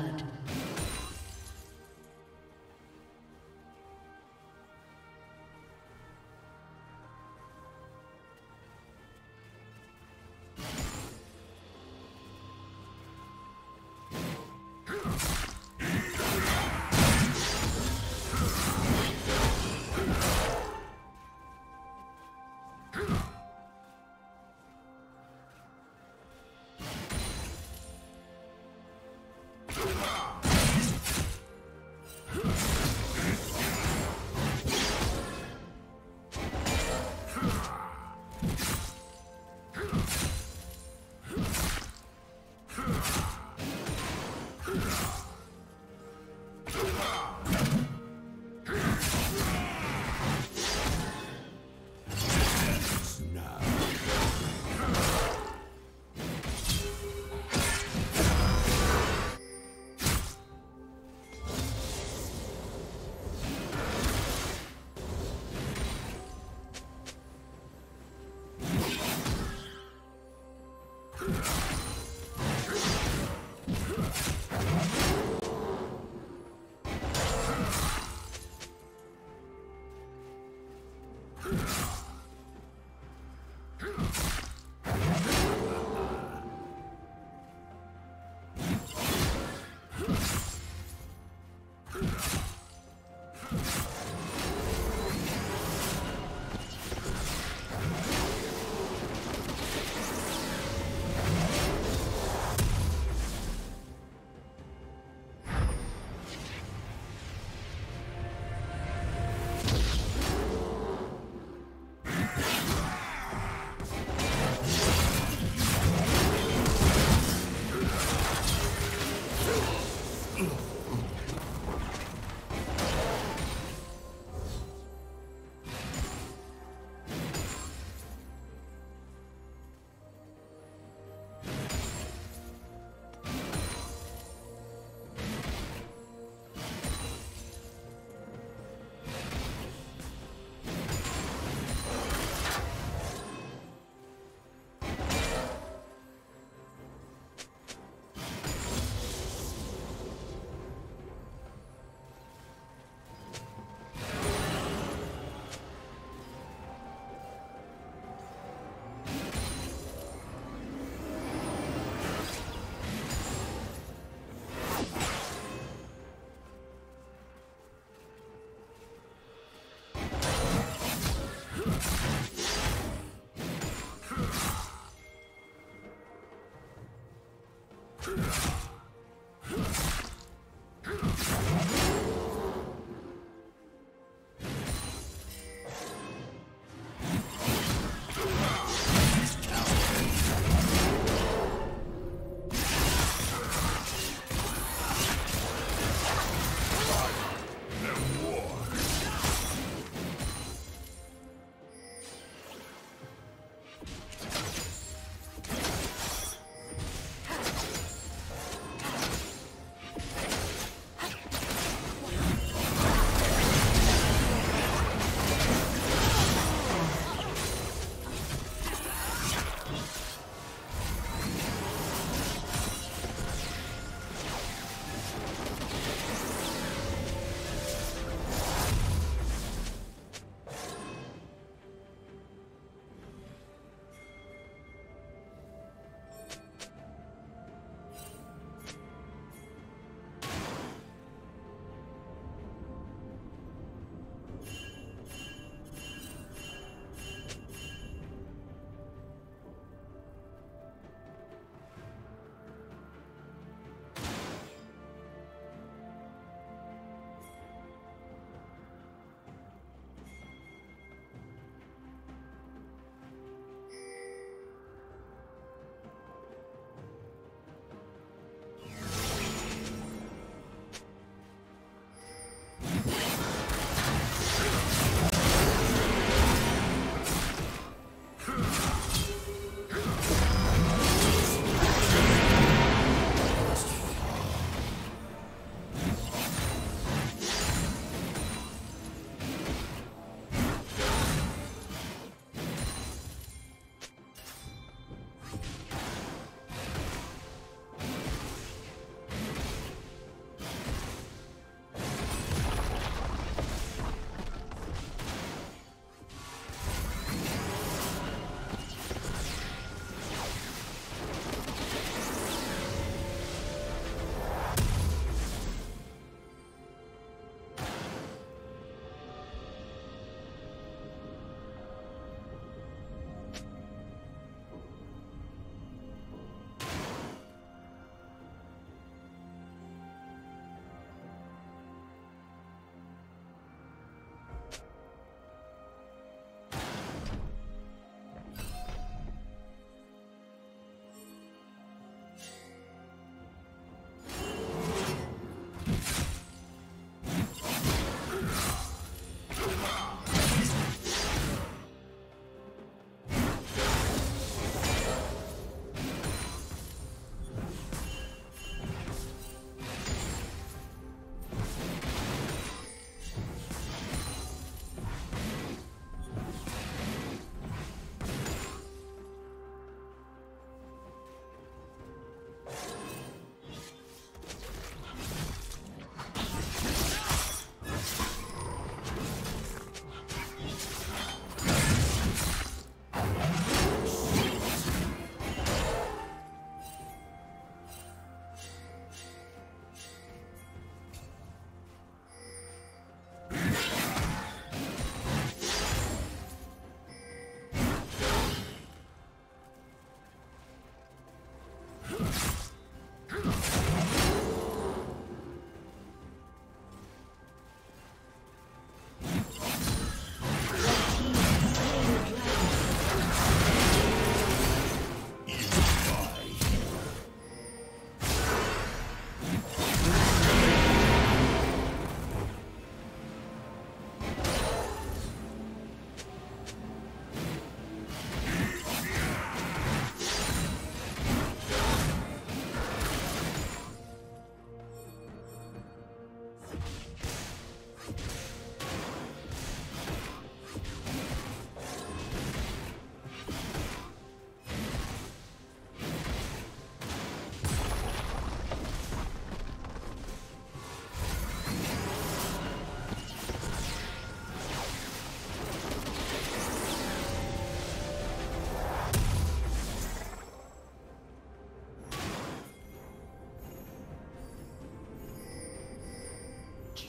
blood.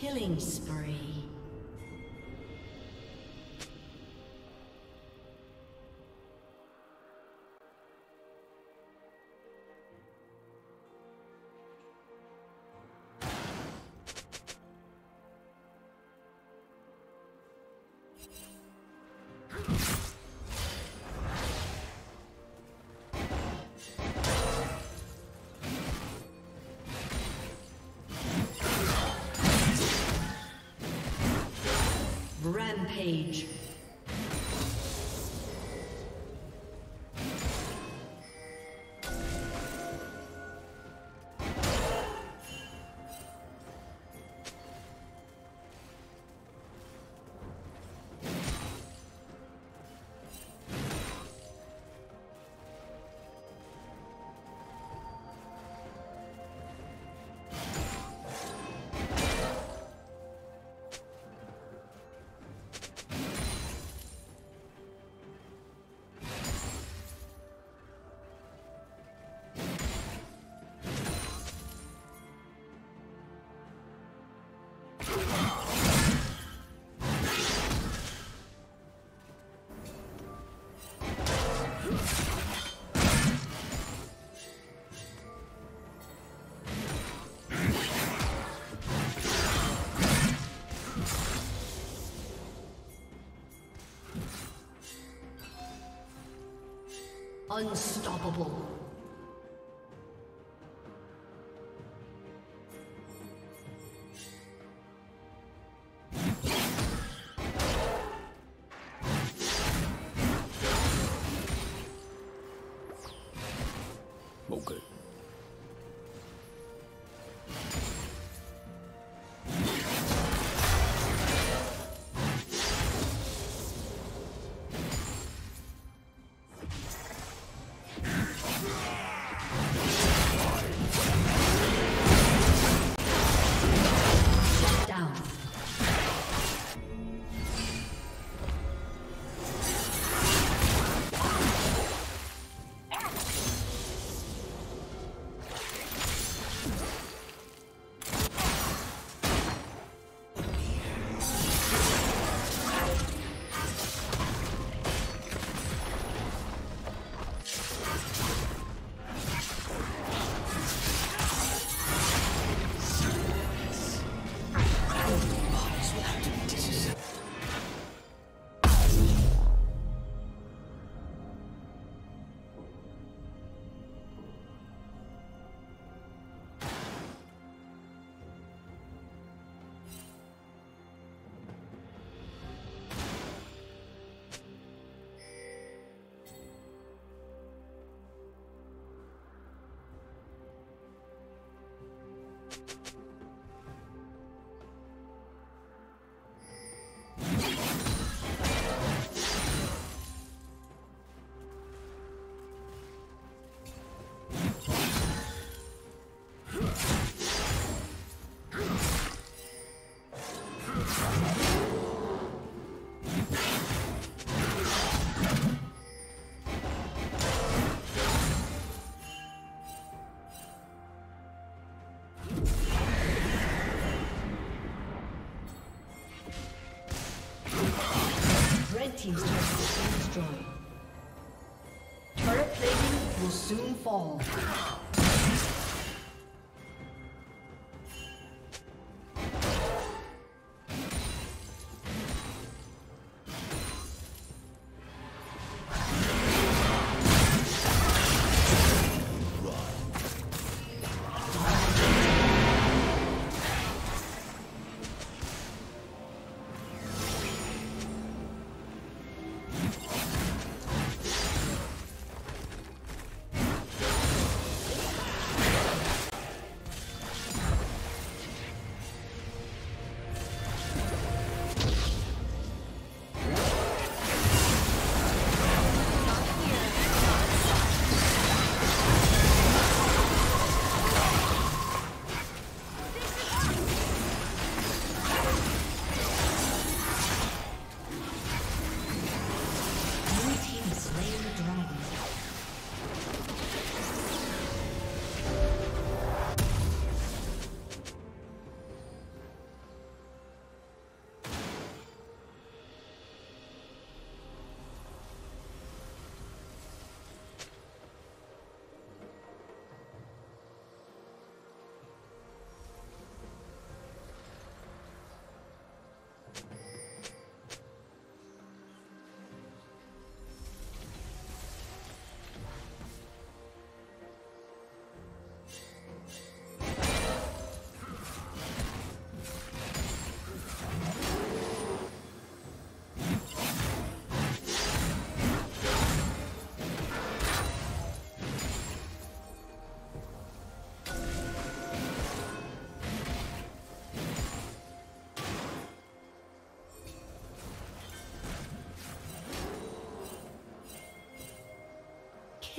Killing spree. Rampage. Unstoppable. Fall.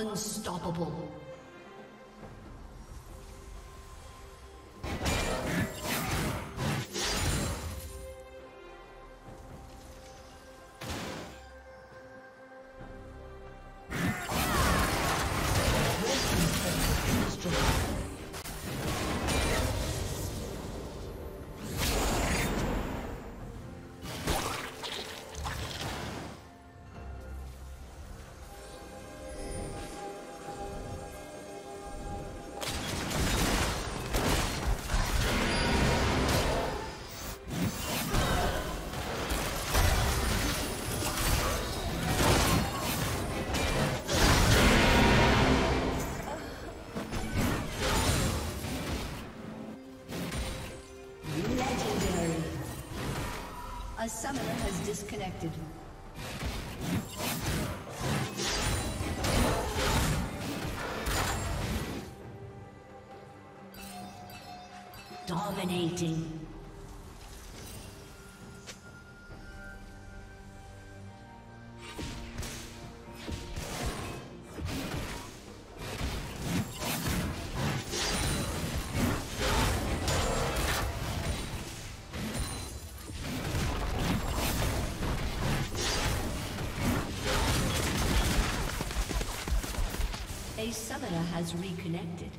Unstoppable. Disconnected. Dominating. Has reconnected.